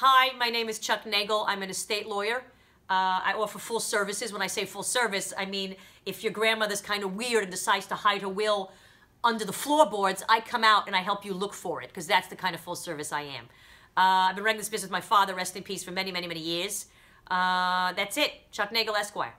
Hi, my name is Chuck Nagel. I'm an estate lawyer. Uh, I offer full services. When I say full service, I mean if your grandmother's kind of weird and decides to hide her will under the floorboards, I come out and I help you look for it because that's the kind of full service I am. Uh, I've been running this business with my father, rest in peace, for many, many, many years. Uh, that's it. Chuck Nagel, Esquire.